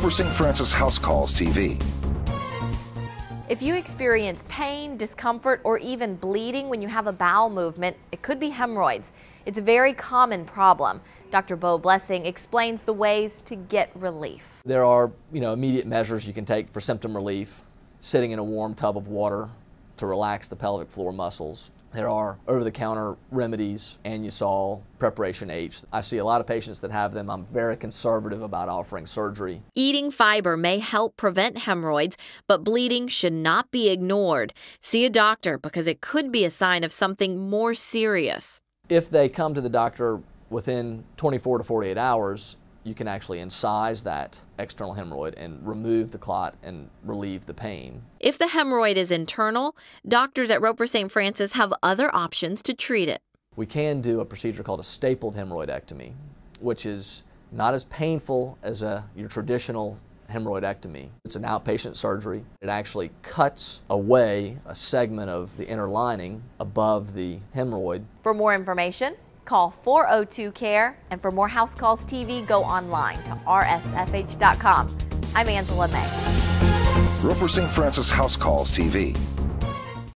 Roper St. Francis House Calls TV. If you experience pain, discomfort, or even bleeding when you have a bowel movement, it could be hemorrhoids. It's a very common problem. Dr. Bo Blessing explains the ways to get relief. There are, you know, immediate measures you can take for symptom relief. Sitting in a warm tub of water to relax the pelvic floor muscles. There are over-the-counter remedies, Anusol, Preparation H. I see a lot of patients that have them. I'm very conservative about offering surgery. Eating fiber may help prevent hemorrhoids, but bleeding should not be ignored. See a doctor because it could be a sign of something more serious. If they come to the doctor within 24 to 48 hours, you can actually incise that external hemorrhoid and remove the clot and relieve the pain. If the hemorrhoid is internal, doctors at Roper St. Francis have other options to treat it. We can do a procedure called a stapled hemorrhoidectomy, which is not as painful as a, your traditional hemorrhoidectomy. It's an outpatient surgery. It actually cuts away a segment of the inner lining above the hemorrhoid. For more information, Call 402 CARE, and for more House Calls TV, go online to rsfh.com. I'm Angela May. Roper St. Francis House Calls TV.